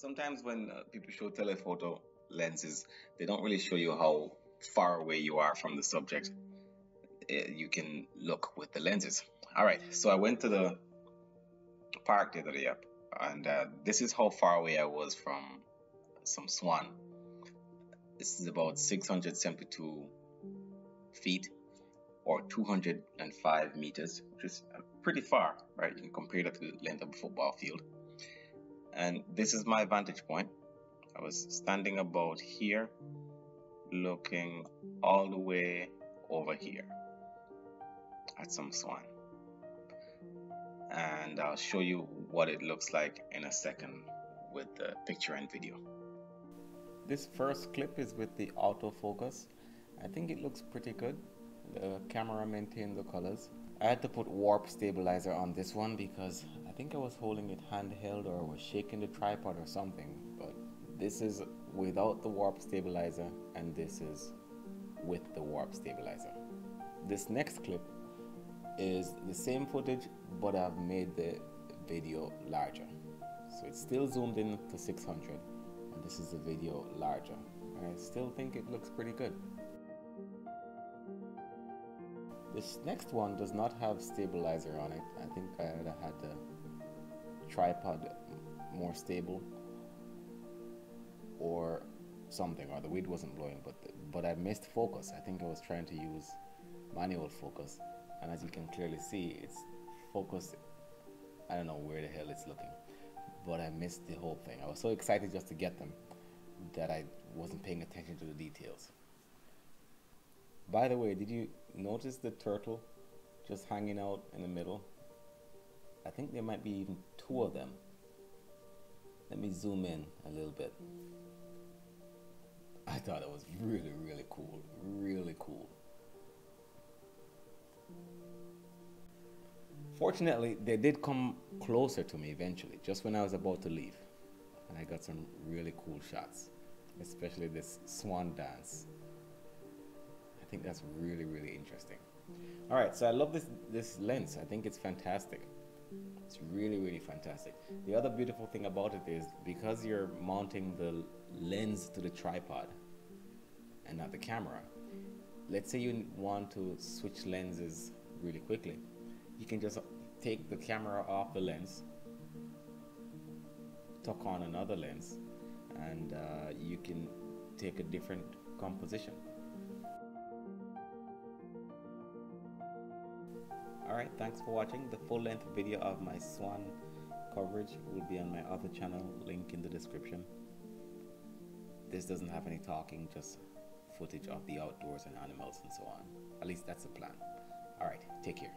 Sometimes when uh, people show telephoto lenses, they don't really show you how far away you are from the subject. Uh, you can look with the lenses. All right, so I went to the park the other day, and uh, this is how far away I was from some swan. This is about 672 feet or 205 meters, which is uh, pretty far, right? You can compare that to the length of a football field. And this is my vantage point. I was standing about here, looking all the way over here at some swan. And I'll show you what it looks like in a second with the picture and video. This first clip is with the autofocus. I think it looks pretty good. The camera maintained the colors. I had to put warp stabilizer on this one because think I was holding it handheld or I was shaking the tripod or something. But this is without the warp stabilizer and this is with the warp stabilizer. This next clip is the same footage but I've made the video larger. So it's still zoomed in to 600 and this is the video larger. And I still think it looks pretty good. This next one does not have stabilizer on it. I think I had the tripod more stable or something or the wind wasn't blowing but but I missed focus. I think I was trying to use manual focus and as you can clearly see it's focused I don't know where the hell it's looking but I missed the whole thing. I was so excited just to get them that I wasn't paying attention to the details. By the way, did you notice the turtle just hanging out in the middle? I think there might be even two of them. Let me zoom in a little bit. I thought it was really, really cool. Really cool. Fortunately, they did come closer to me eventually, just when I was about to leave. And I got some really cool shots, especially this swan dance I think that's really, really interesting. All right, so I love this, this lens. I think it's fantastic. It's really, really fantastic. The other beautiful thing about it is because you're mounting the lens to the tripod and not the camera, let's say you want to switch lenses really quickly. You can just take the camera off the lens, tuck on another lens, and uh, you can take a different composition. Alright, thanks for watching. The full length video of my swan coverage will be on my other channel, link in the description. This doesn't have any talking, just footage of the outdoors and animals and so on. At least that's the plan. Alright, take care.